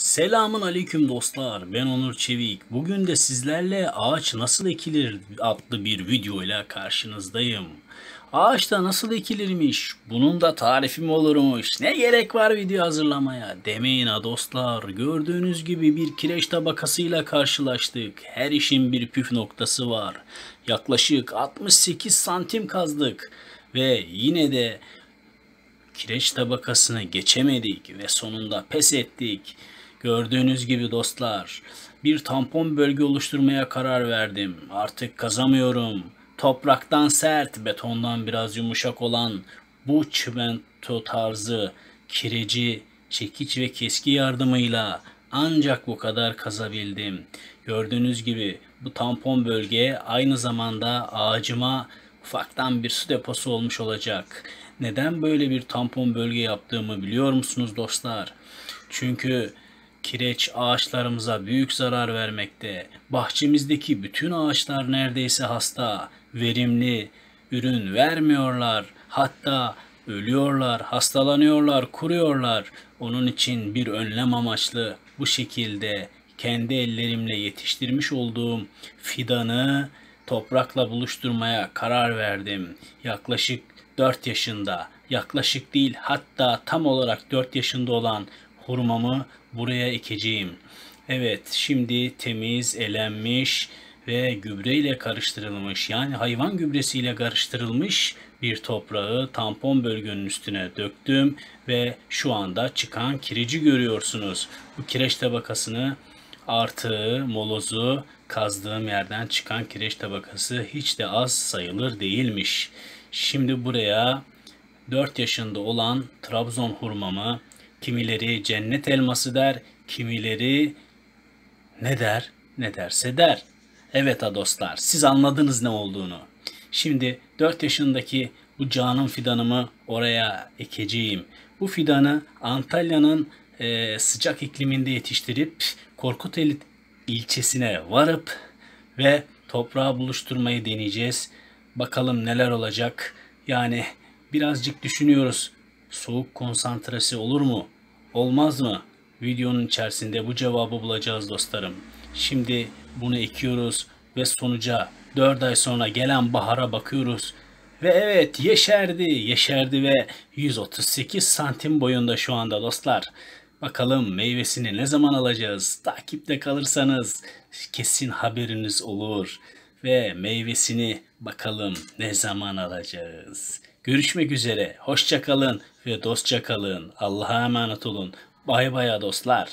Selamun aleyküm dostlar. Ben Onur Çevik. Bugün de sizlerle ağaç nasıl ekilir adlı bir video ile karşınızdayım. Ağaç da nasıl ekilirmiş? Bunun da tarifi mi olurmuş? Ne gerek var video hazırlamaya? Demeyin ha dostlar. Gördüğünüz gibi bir kireç tabakasıyla karşılaştık. Her işin bir püf noktası var. Yaklaşık 68 santim kazdık. Ve yine de kireç tabakasını geçemedik ve sonunda pes ettik. Gördüğünüz gibi dostlar, bir tampon bölge oluşturmaya karar verdim. Artık kazamıyorum. Topraktan sert, betondan biraz yumuşak olan bu çimento tarzı kireci, çekiç ve keski yardımıyla ancak bu kadar kazabildim. Gördüğünüz gibi bu tampon bölge aynı zamanda ağacıma ufaktan bir su deposu olmuş olacak. Neden böyle bir tampon bölge yaptığımı biliyor musunuz dostlar? Çünkü kireç ağaçlarımıza büyük zarar vermekte. Bahçemizdeki bütün ağaçlar neredeyse hasta, verimli ürün vermiyorlar. Hatta ölüyorlar, hastalanıyorlar, kuruyorlar. Onun için bir önlem amaçlı bu şekilde kendi ellerimle yetiştirmiş olduğum fidanı toprakla buluşturmaya karar verdim. Yaklaşık 4 yaşında, yaklaşık değil hatta tam olarak 4 yaşında olan hurmamı buraya ekeceğim. Evet şimdi temiz, elenmiş ve gübre ile karıştırılmış yani hayvan gübresiyle karıştırılmış bir toprağı tampon bölgenin üstüne döktüm ve şu anda çıkan kireci görüyorsunuz. Bu kireç tabakasını artığı, molozu kazdığım yerden çıkan kireç tabakası hiç de az sayılır değilmiş. Şimdi buraya 4 yaşında olan Trabzon hurmamı kimileri cennet elması der, kimileri ne der? Ne derse der. Evet ha dostlar siz anladınız ne olduğunu. Şimdi 4 yaşındaki bu canım fidanımı oraya ekeceğim. Bu fidanı Antalya'nın e, sıcak ikliminde yetiştirip Korkuteli ilçesine varıp ve toprağa buluşturmayı deneyeceğiz. Bakalım neler olacak. Yani birazcık düşünüyoruz. Soğuk konsantresi olur mu? Olmaz mı? Videonun içerisinde bu cevabı bulacağız dostlarım. Şimdi bunu ekiyoruz ve sonuca 4 ay sonra gelen bahara bakıyoruz. Ve evet yeşerdi, yeşerdi ve 138 santim boyunda şu anda dostlar. Bakalım meyvesini ne zaman alacağız? Takipte kalırsanız kesin haberiniz olur. Ve meyvesini bakalım ne zaman alacağız? Görüşmek üzere. Hoşça kalın ve dostça kalın. Allah'a emanet olun. Bay bay dostlar.